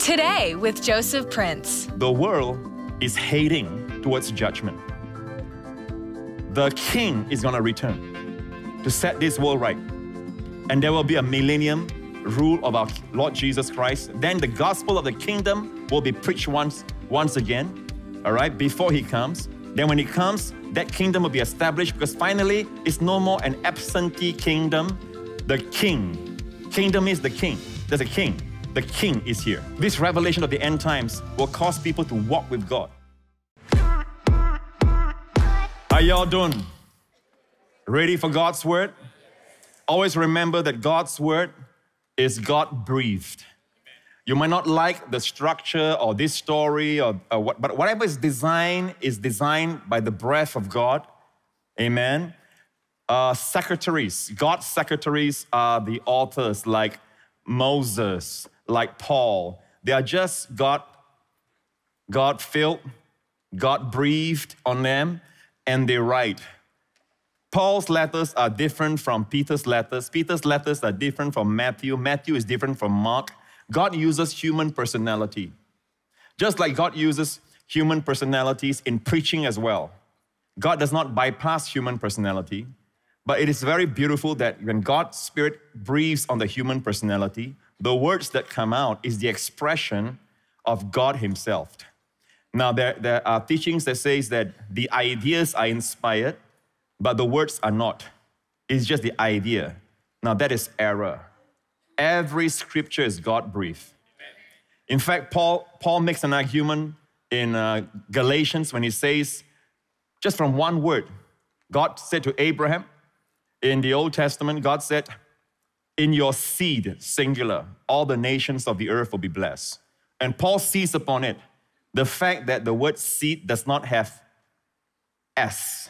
Today with Joseph Prince. The world is hating towards judgment. The king is going to return to set this world right. And there will be a millennium rule of our Lord Jesus Christ. Then the gospel of the kingdom will be preached once, once again, all right, before he comes. Then when he comes, that kingdom will be established because finally it's no more an absentee kingdom. The king. Kingdom is the king. There's a king. The king is here. This revelation of the end times will cause people to walk with God. How y'all doing? Ready for God's word? Always remember that God's word is God breathed. You might not like the structure or this story or, or what, but whatever is designed is designed by the breath of God. Amen. Uh, secretaries, God's secretaries are the authors like Moses, like Paul. They are just God, God filled, God breathed on them, and they write. Paul's letters are different from Peter's letters. Peter's letters are different from Matthew. Matthew is different from Mark. God uses human personality. Just like God uses human personalities in preaching as well. God does not bypass human personality, but it is very beautiful that when God's Spirit breathes on the human personality, the words that come out is the expression of God Himself. Now, there, there are teachings that says that the ideas are inspired, but the words are not. It's just the idea. Now, that is error. Every scripture is God breathed. In fact, Paul, Paul makes an argument in uh, Galatians when he says, just from one word, God said to Abraham in the Old Testament, God said, In your seed, singular, all the nations of the earth will be blessed. And Paul sees upon it the fact that the word seed does not have S,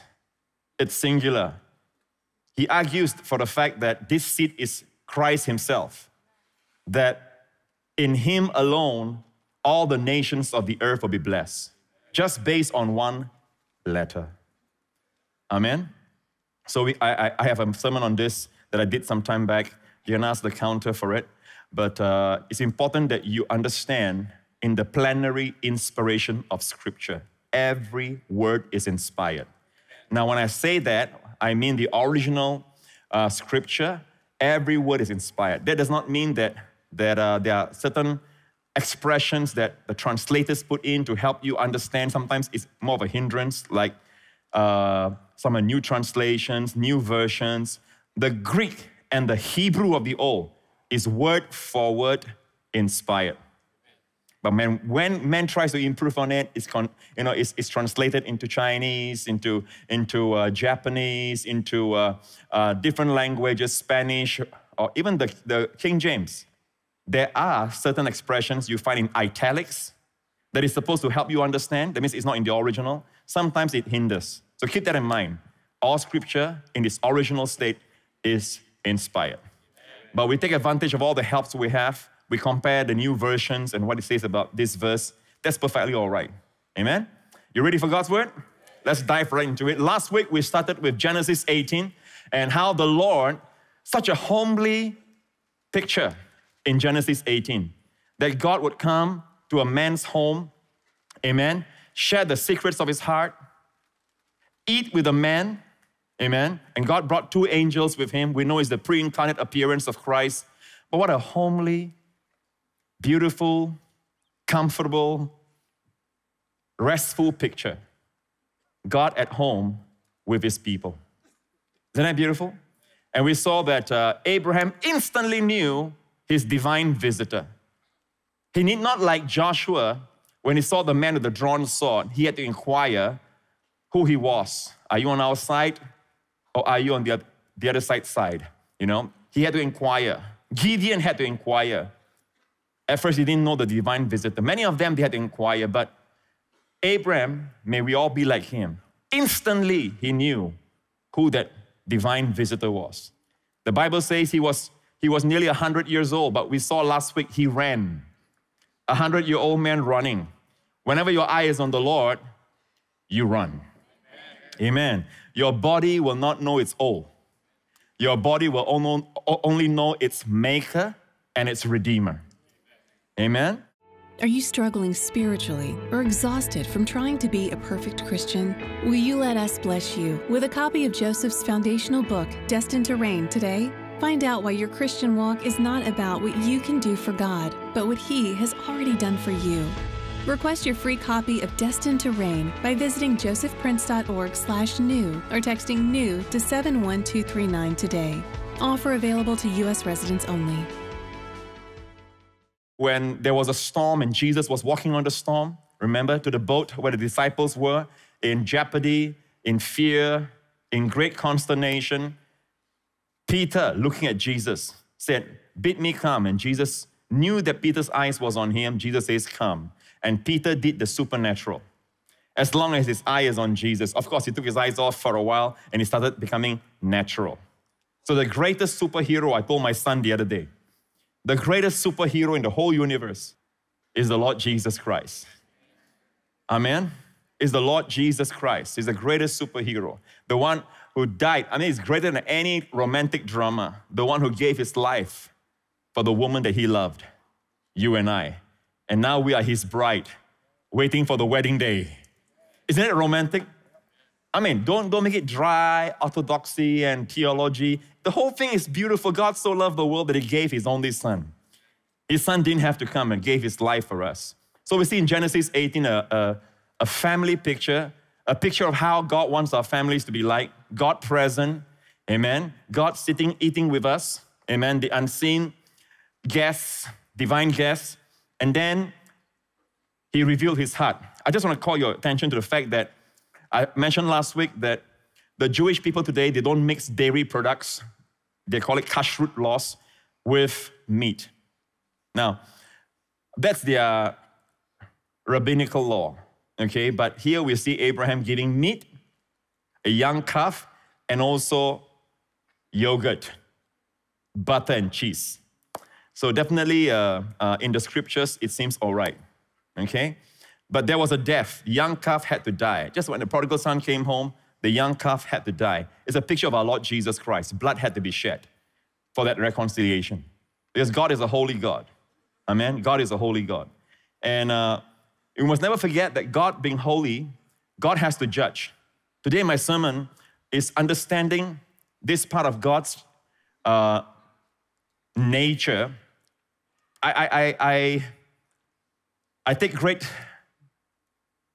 it's singular. He argues for the fact that this seed is Christ Himself, that in Him alone, all the nations of the earth will be blessed, just based on one letter. Amen? So we, I, I have a sermon on this that I did some time back. Ask the counter for it. But uh, it's important that you understand in the plenary inspiration of Scripture, every word is inspired. Now, when I say that, I mean the original uh, Scripture every word is inspired. That does not mean that, that uh, there are certain expressions that the translators put in to help you understand. Sometimes it's more of a hindrance, like uh, some new translations, new versions. The Greek and the Hebrew of the old is word for word inspired. But man, when man tries to improve on it, it's, con, you know, it's, it's translated into Chinese, into, into uh, Japanese, into uh, uh, different languages, Spanish, or even the, the King James. There are certain expressions you find in italics that is supposed to help you understand. That means it's not in the original. Sometimes it hinders. So keep that in mind. All scripture in its original state is inspired. But we take advantage of all the helps we have we compare the new versions and what it says about this verse, that's perfectly all right. Amen? You ready for God's word? Let's dive right into it. Last week we started with Genesis 18 and how the Lord, such a homely picture in Genesis 18, that God would come to a man's home, amen, share the secrets of his heart, eat with a man, amen, and God brought two angels with him. We know it's the pre incarnate appearance of Christ. But what a homely beautiful, comfortable, restful picture. God at home with his people. Isn't that beautiful? And we saw that uh, Abraham instantly knew his divine visitor. He need not like Joshua when he saw the man with the drawn sword, he had to inquire who he was. Are you on our side or are you on the, the other side side? You know, he had to inquire. Gideon had to inquire. At first, he didn't know the divine visitor. Many of them, they had to inquire, but Abraham, may we all be like him. Instantly, he knew who that divine visitor was. The Bible says he was, he was nearly 100 years old, but we saw last week he ran. A 100 year old man running. Whenever your eye is on the Lord, you run. Amen. Your body will not know it's old. Your body will only know its maker and its redeemer. Amen? Are you struggling spiritually or exhausted from trying to be a perfect Christian? Will you let us bless you with a copy of Joseph's foundational book, Destined to Reign, today? Find out why your Christian walk is not about what you can do for God, but what He has already done for you. Request your free copy of Destined to Reign by visiting josephprince.org slash new or texting new to 71239 today. Offer available to U.S. residents only when there was a storm and Jesus was walking on the storm, remember, to the boat where the disciples were in jeopardy, in fear, in great consternation. Peter, looking at Jesus, said, Bid me come. And Jesus knew that Peter's eyes was on him. Jesus says, Come. And Peter did the supernatural. As long as his eye is on Jesus, of course, he took his eyes off for a while and he started becoming natural. So, the greatest superhero, I told my son the other day, the greatest superhero in the whole universe is the Lord Jesus Christ. Amen? Is the Lord Jesus Christ. He's the greatest superhero. The one who died. I mean, he's greater than any romantic drama. The one who gave his life for the woman that he loved, you and I. And now we are his bride, waiting for the wedding day. Isn't it romantic? I mean, don't, don't make it dry, orthodoxy and theology. The whole thing is beautiful. God so loved the world that He gave His only Son. His Son didn't have to come and gave His life for us. So we see in Genesis 18 a, a, a family picture, a picture of how God wants our families to be like God present, amen. God sitting, eating with us, amen. The unseen guests, divine guests. And then He revealed His heart. I just want to call your attention to the fact that I mentioned last week that the Jewish people today, they don't mix dairy products, they call it kashrut laws, with meat. Now, that's their rabbinical law, okay? But here we see Abraham giving meat, a young calf, and also yogurt, butter, and cheese. So definitely uh, uh, in the scriptures, it seems all right, okay? But there was a death. Young calf had to die. Just when the prodigal son came home, the young calf had to die. It's a picture of our Lord Jesus Christ. Blood had to be shed for that reconciliation. Because God is a holy God. Amen. God is a holy God. And uh, we must never forget that God being holy, God has to judge. Today, my sermon is understanding this part of God's uh, nature. I, I, I, I, take great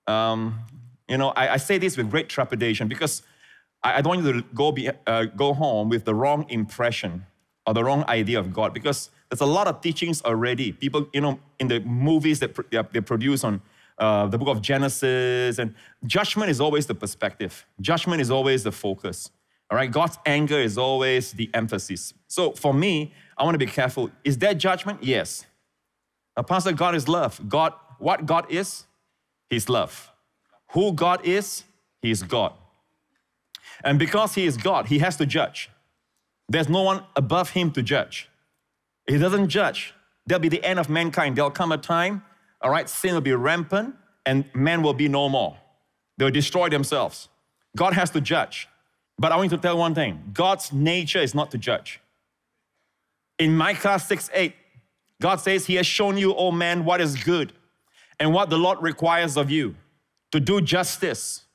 um, you know, I, I, say this with great trepidation because I, I don't want you to go, be, uh, go home with the wrong impression or the wrong idea of God because there's a lot of teachings already. People, you know, in the movies that they produce on uh, the book of Genesis, and judgment is always the perspective. Judgment is always the focus. All right, God's anger is always the emphasis. So for me, I want to be careful. Is there judgment? Yes. Now, Pastor, God is love. God, what God is, His love. Who God is, He is God. And because He is God, He has to judge. There's no one above Him to judge. He doesn't judge. There'll be the end of mankind. There'll come a time, all right, sin will be rampant and men will be no more. They'll destroy themselves. God has to judge. But I want you to tell one thing God's nature is not to judge. In Micah 6 8, God says, He has shown you, O man, what is good and what the Lord requires of you to do justice.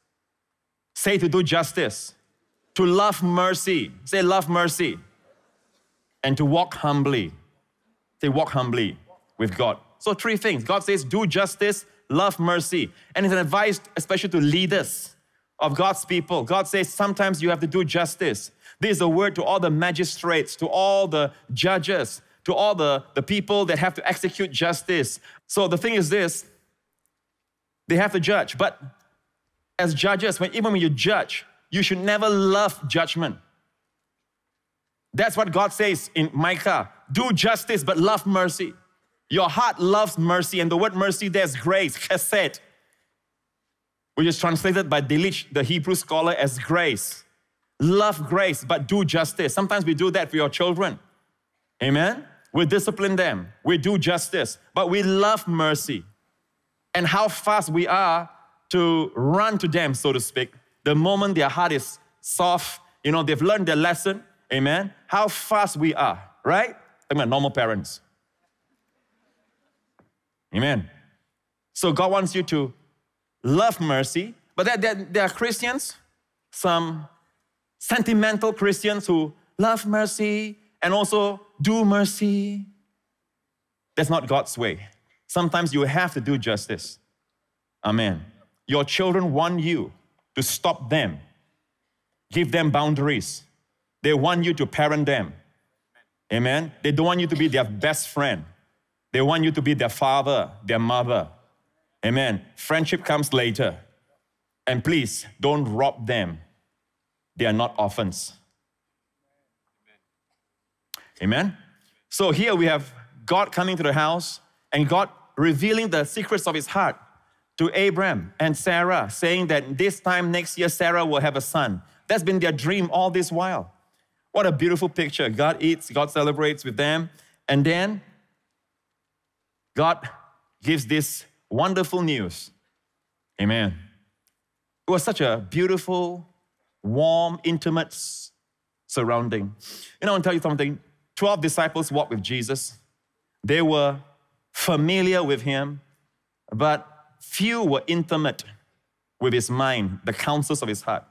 Say to do justice. To love mercy. Say love mercy. And to walk humbly. Say walk humbly with God. So, three things. God says, do justice, love mercy. And it's an advice, especially to leaders of God's people. God says, sometimes you have to do justice. This is a word to all the magistrates, to all the judges, to all the, the people that have to execute justice. So, the thing is this they have to judge. But as judges, when, even when you judge, you should never love judgment. That's what God says in Micah do justice, but love mercy. Your heart loves mercy, and the word mercy there's grace, chesed, which is translated by Delitzsch, the Hebrew scholar, as grace. Love grace, but do justice. Sometimes we do that for your children. Amen? We discipline them, we do justice, but we love mercy and how fast we are to run to them, so to speak, the moment their heart is soft, you know, they've learned their lesson, amen, how fast we are, right? I mean, normal parents. Amen. So God wants you to love mercy, but there, there, there are Christians, some sentimental Christians who love mercy and also do mercy. That's not God's way. Sometimes you have to do justice. Amen. Your children want you to stop them, give them boundaries. They want you to parent them. Amen. They don't want you to be their best friend. They want you to be their father, their mother. Amen. Friendship comes later. And please don't rob them. They are not orphans. Amen. So here we have God coming to the house and God revealing the secrets of his heart to Abraham and Sarah, saying that this time next year Sarah will have a son. That's been their dream all this while. What a beautiful picture. God eats, God celebrates with them, and then God gives this wonderful news. Amen. It was such a beautiful, warm, intimate surrounding. You know, I want to tell you something. 12 disciples walked with Jesus. They were familiar with him, but few were intimate with his mind, the counsels of his heart.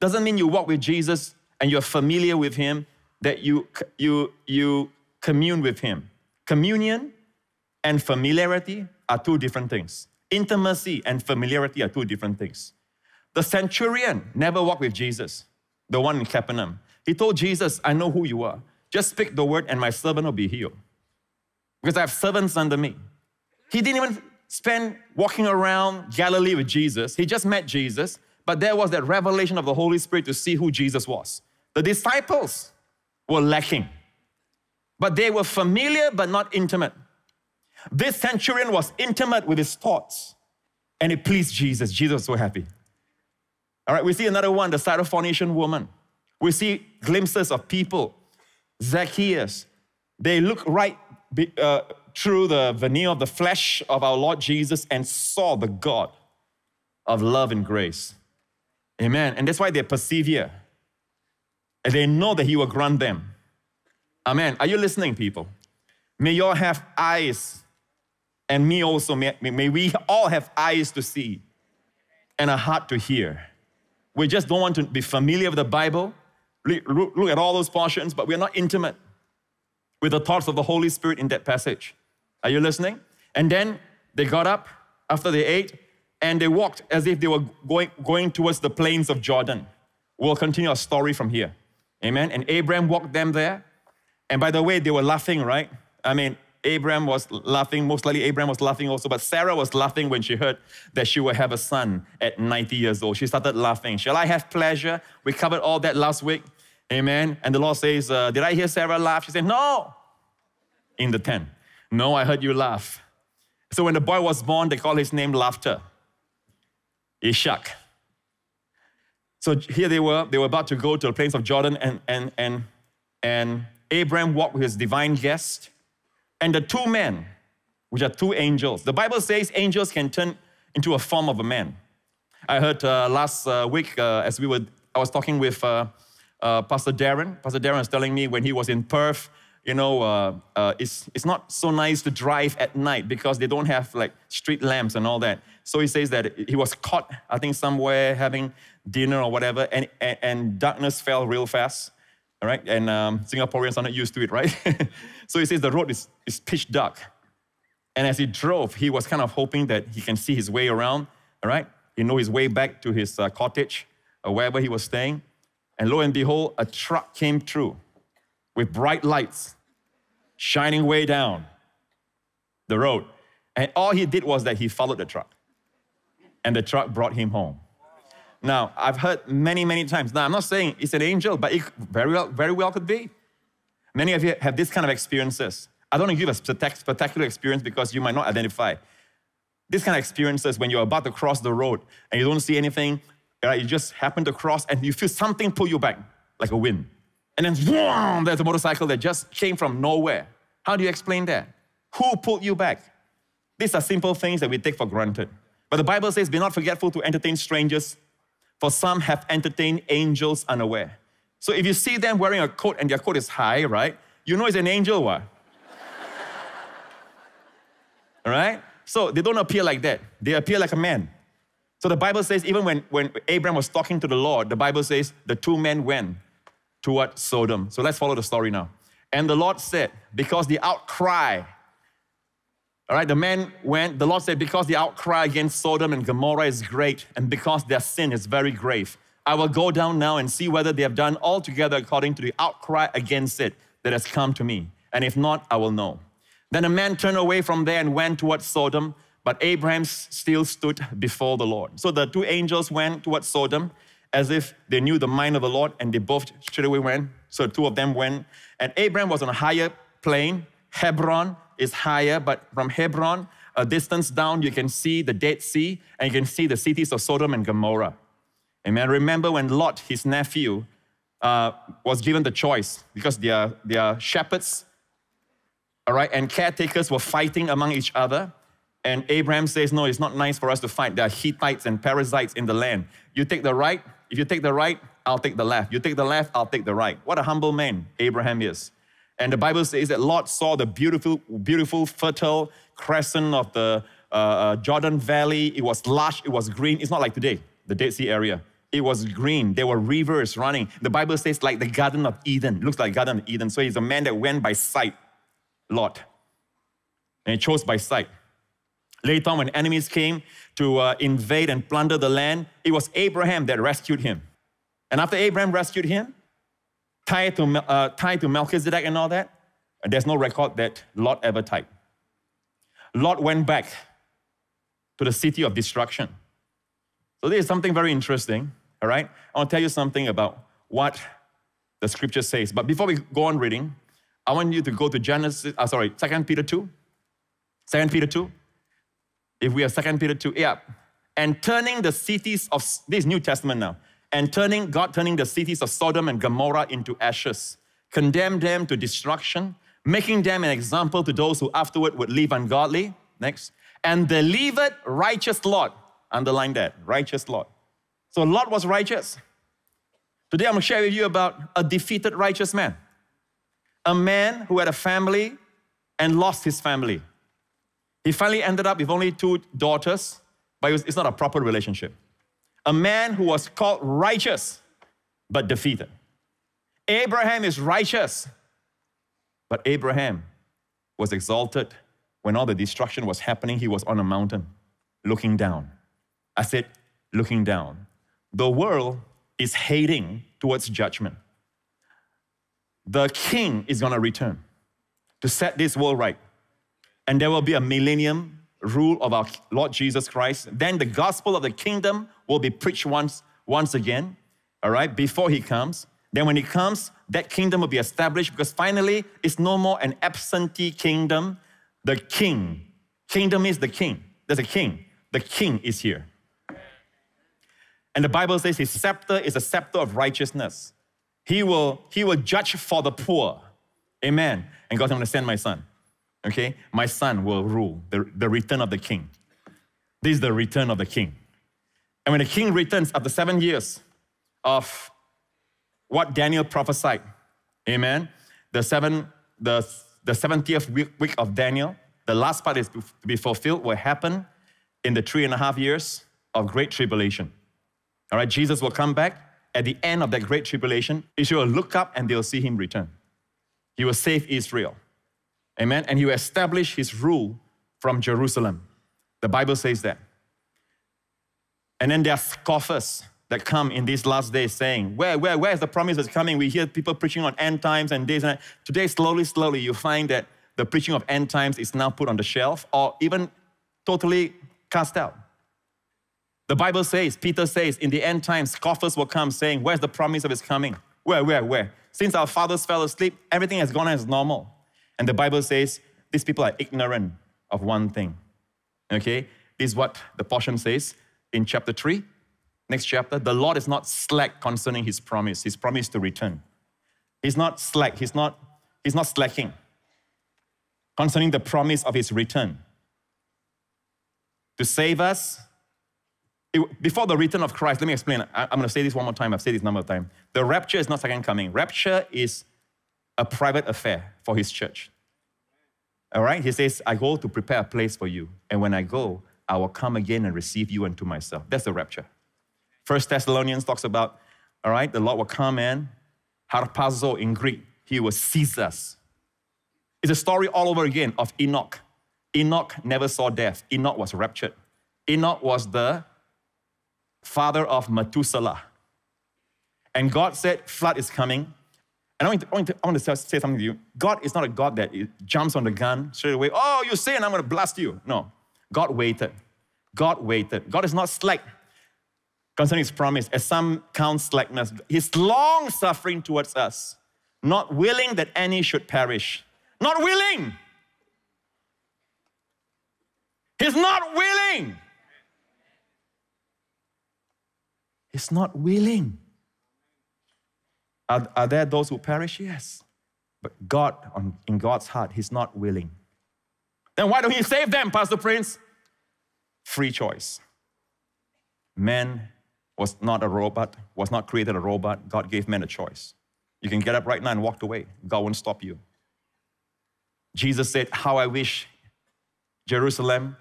Doesn't mean you walk with Jesus and you're familiar with him that you, you, you commune with him. Communion and familiarity are two different things. Intimacy and familiarity are two different things. The centurion never walked with Jesus, the one in Capernaum. He told Jesus, I know who you are. Just speak the word and my servant will be healed. Because I have servants under me. He didn't even spend walking around Galilee with Jesus. He just met Jesus, but there was that revelation of the Holy Spirit to see who Jesus was. The disciples were lacking, but they were familiar but not intimate. This centurion was intimate with his thoughts, and it pleased Jesus. Jesus was so happy. All right, we see another one, the Syrophoenician woman. We see glimpses of people. Zacchaeus. They look right uh, through the veneer of the flesh of our Lord Jesus and saw the God of love and grace. Amen. And that's why they persevere. And they know that He will grant them. Amen. Are you listening, people? May you all have eyes, and me also, may, may we all have eyes to see and a heart to hear. We just don't want to be familiar with the Bible, look at all those portions, but we're not intimate with the thoughts of the Holy Spirit in that passage. Are you listening? And then they got up after they ate and they walked as if they were going, going towards the plains of Jordan. We'll continue our story from here. Amen. And Abraham walked them there. And by the way, they were laughing, right? I mean, Abraham was laughing, most likely Abraham was laughing also, but Sarah was laughing when she heard that she would have a son at 90 years old. She started laughing. Shall I have pleasure? We covered all that last week. Amen. And the Lord says, uh, Did I hear Sarah laugh? She said, No. In the tent. No, I heard you laugh. So when the boy was born, they called his name Laughter. Ishak. So here they were, they were about to go to the plains of Jordan, and, and, and, and Abraham walked with his divine guest, and the two men, which are two angels. The Bible says angels can turn into a form of a man. I heard uh, last uh, week uh, as we were, I was talking with uh, uh, Pastor Darren. Pastor Darren was telling me when he was in Perth, you know, uh, it's, it's not so nice to drive at night because they don't have like street lamps and all that. So he says that he was caught, I think, somewhere having dinner or whatever, and, and, and darkness fell real fast. All right, and um, Singaporeans are not used to it, right? so he says the road is, is pitch dark. And as he drove, he was kind of hoping that he can see his way around, all right? He know his way back to his uh, cottage or wherever he was staying. And lo and behold, a truck came through with bright lights shining way down the road. And all he did was that he followed the truck and the truck brought him home. Now, I've heard many, many times. Now, I'm not saying it's an angel, but it very well, very well could be. Many of you have this kind of experiences. I don't give a spectacular experience because you might not identify. This kind of experiences when you're about to cross the road and you don't see anything, right? you just happen to cross and you feel something pull you back, like a wind. And then, boom, there's a motorcycle that just came from nowhere. How do you explain that? Who pulled you back? These are simple things that we take for granted. But the Bible says, Be not forgetful to entertain strangers, for some have entertained angels unaware. So if you see them wearing a coat and their coat is high, right? You know it's an angel, what? All right? So they don't appear like that. They appear like a man. So the Bible says, even when, when Abraham was talking to the Lord, the Bible says the two men went toward Sodom. So let's follow the story now. And the Lord said, because the outcry, all right, the man went, the Lord said, because the outcry against Sodom and Gomorrah is great, and because their sin is very grave, I will go down now and see whether they have done altogether according to the outcry against it that has come to me. And if not, I will know. Then a man turned away from there and went towards Sodom, but Abraham still stood before the Lord. So the two angels went towards Sodom as if they knew the mind of the Lord, and they both straight away went. So two of them went. And Abraham was on a higher plane. Hebron is higher, but from Hebron, a distance down, you can see the Dead Sea, and you can see the cities of Sodom and Gomorrah. Amen. Remember when Lot, his nephew, uh, was given the choice because they are shepherds, all right, and caretakers were fighting among each other. And Abraham says, No, it's not nice for us to fight. There are Hittites and Perizzites in the land. You take the right. If you take the right, I'll take the left. You take the left, I'll take the right. What a humble man Abraham is. And the Bible says that Lot saw the beautiful, beautiful, fertile crescent of the uh, uh, Jordan Valley. It was lush, it was green. It's not like today, the Dead Sea area. It was green. There were rivers running. The Bible says like the Garden of Eden. It looks like Garden of Eden. So he's a man that went by sight, Lot. And he chose by sight. Later on, when enemies came to uh, invade and plunder the land, it was Abraham that rescued him. And after Abraham rescued him, tied to, uh, tied to Melchizedek and all that, there's no record that Lot ever tied. Lot went back to the city of destruction. So this is something very interesting. All right? I want to tell you something about what the scripture says. But before we go on reading, I want you to go to Genesis, uh, sorry, 2 Peter 2. 2 Peter 2. If we have 2 Peter 2, yeah. And turning the cities of, this New Testament now, and turning, God turning the cities of Sodom and Gomorrah into ashes, condemned them to destruction, making them an example to those who afterward would live ungodly. Next. And delivered righteous Lot. Underline that, righteous Lot. So Lot was righteous. Today I'm going to share with you about a defeated righteous man. A man who had a family and lost his family. He finally ended up with only two daughters, but it's not a proper relationship. A man who was called righteous, but defeated. Abraham is righteous, but Abraham was exalted when all the destruction was happening. He was on a mountain looking down. I said, looking down. The world is heading towards judgment. The king is going to return to set this world right. And there will be a millennium rule of our Lord Jesus Christ. Then the gospel of the kingdom will be preached once, once again, all right, before he comes. Then when he comes, that kingdom will be established because finally it's no more an absentee kingdom. The king, kingdom is the king. There's a king. The king is here. And the Bible says his scepter is a scepter of righteousness. He will, he will judge for the poor. Amen. And God, I'm going to send my son. Okay? My son will rule, the, the return of the king. This is the return of the king. And when the king returns after seven years of what Daniel prophesied, amen, the, seven, the, the 70th week, week of Daniel, the last part is to be fulfilled, will happen in the three and a half years of great tribulation. All right, Jesus will come back at the end of that great tribulation. Israel will look up and they'll see him return. He will save Israel. Amen. And he will establish his rule from Jerusalem. The Bible says that. And then there are scoffers that come in these last days saying, Where, where, where is the promise that's coming? We hear people preaching on end times and days and today, slowly, slowly, you find that the preaching of end times is now put on the shelf or even totally cast out. The Bible says, Peter says, in the end times, scoffers will come saying, Where's the promise of his coming? Where, where, where? Since our fathers fell asleep, everything has gone as normal. And the Bible says, These people are ignorant of one thing. Okay? This is what the portion says in chapter 3. Next chapter, the Lord is not slack concerning his promise, his promise to return. He's not slack, he's not, he's not slacking concerning the promise of his return. To save us it, before the return of Christ, let me explain. I, am going to say this one more time. I've said this a number of times. The rapture is not second coming. Rapture is a private affair for his church. All right? He says, I go to prepare a place for you. And when I go, I will come again and receive you unto myself. That's the rapture. First Thessalonians talks about, all right, the Lord will come and harpazo in Greek, he will seize us. It's a story all over again of Enoch. Enoch never saw death. Enoch was raptured. Enoch was the father of Methuselah. And God said, flood is coming. And I want, to, I, want to, I want to say something to you. God is not a God that jumps on the gun straight away. Oh, you sin, I'm going to blast you. No. God waited. God waited. God is not slack concerning his promise, as some count slackness. He's long suffering towards us, not willing that any should perish. Not willing. He's not willing. He's not willing. Are, are there those who perish? Yes. But God, on, in God's heart, He's not willing. Then why don't He save them, Pastor Prince? Free choice. Man was not a robot, was not created a robot. God gave man a choice. You can get up right now and walk away. God won't stop you. Jesus said, How I wish Jerusalem,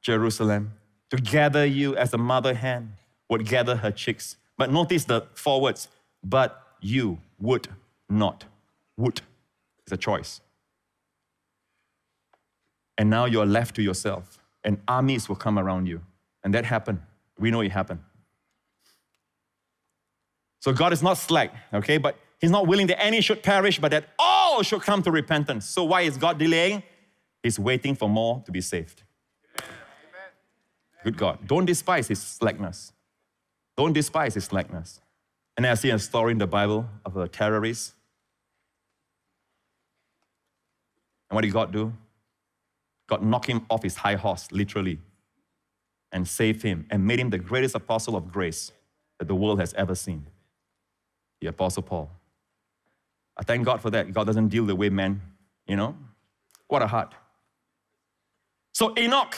Jerusalem, to gather you as a mother hen would gather her chicks. But notice the forwards, but you would not. Would. It's a choice. And now you're left to yourself, and armies will come around you. And that happened. We know it happened. So God is not slack, okay? But He's not willing that any should perish, but that all should come to repentance. So why is God delaying? He's waiting for more to be saved. Good God. Don't despise His slackness. Don't despise His slackness. And I see a story in the Bible of a terrorist. And what did God do? God knocked him off his high horse, literally, and saved him and made him the greatest apostle of grace that the world has ever seen. The Apostle Paul. I thank God for that. God doesn't deal the way men, you know? What a heart. So Enoch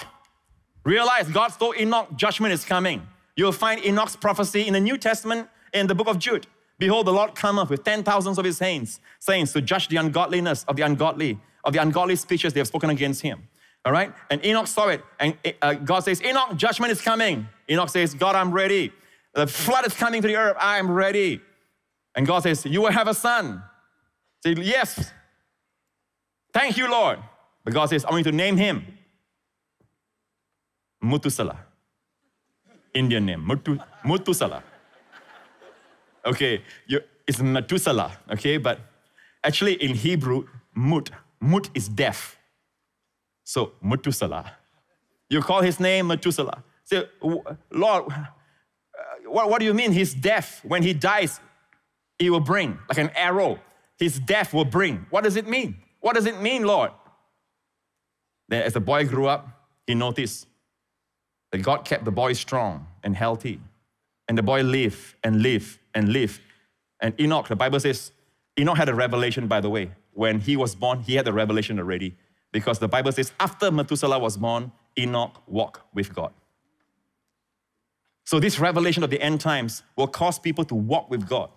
realized God told Enoch judgment is coming. You'll find Enoch's prophecy in the New Testament in the book of Jude. Behold, the Lord cometh with ten thousands of his saints, saints to judge the ungodliness of the ungodly, of the ungodly speeches they have spoken against him. All right? And Enoch saw it, and uh, God says, Enoch, judgment is coming. Enoch says, God, I'm ready. The flood is coming to the earth. I am ready. And God says, You will have a son. Say, Yes. Thank you, Lord. But God says, I'm going to name him Mutusala. Indian name, Mutu, Mutusala. Okay, it's Methuselah, okay, but actually in Hebrew, Mut, Mut is deaf. So, Methuselah. You call his name Methuselah. Say, Lord, uh, what, what do you mean he's deaf? When he dies, he will bring, like an arrow. His death will bring. What does it mean? What does it mean, Lord? Then, as the boy grew up, he noticed that God kept the boy strong and healthy. And the boy lived and lived and live. And Enoch, the Bible says, Enoch had a revelation, by the way. When he was born, he had a revelation already. Because the Bible says, after Methuselah was born, Enoch walked with God. So, this revelation of the end times will cause people to walk with God.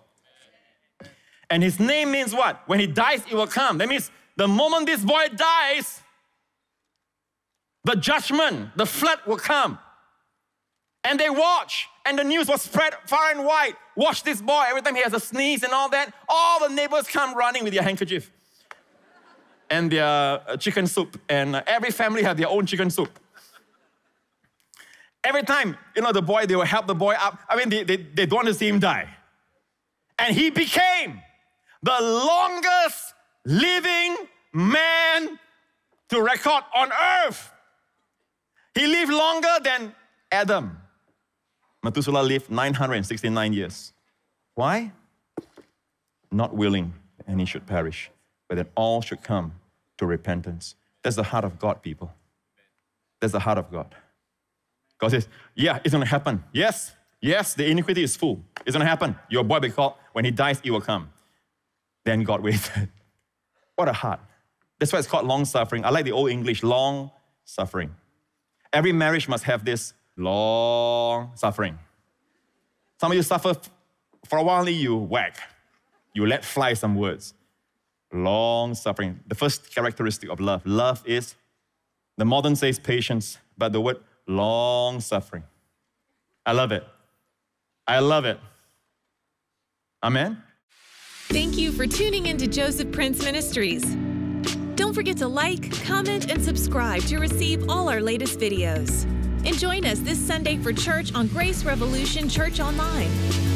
And his name means what? When he dies, it will come. That means the moment this boy dies, the judgment, the flood will come. And they watch, and the news was spread far and wide. Watch this boy. Every time he has a sneeze and all that, all the neighbors come running with their handkerchief and their uh, chicken soup. And uh, every family have their own chicken soup. Every time, you know, the boy, they will help the boy up. I mean, they, they, they don't want to see him die. And he became the longest living man to record on earth. He lived longer than Adam. Methuselah lived 969 years. Why? Not willing any should perish, but that all should come to repentance. That's the heart of God, people. That's the heart of God. God says, Yeah, it's gonna happen. Yes, yes, the iniquity is full. It's gonna happen. Your boy be called, when he dies, it will come. Then God waited. what a heart. That's why it's called long suffering. I like the old English, long suffering. Every marriage must have this long suffering. Some of you suffer for a while, you whack. You let fly some words. long suffering. The first characteristic of love. Love is, the modern says patience, but the word long suffering. I love it. I love it. Amen. Thank you for tuning in to Joseph Prince Ministries. Don't forget to like, comment, and subscribe to receive all our latest videos. And join us this Sunday for church on Grace Revolution Church Online.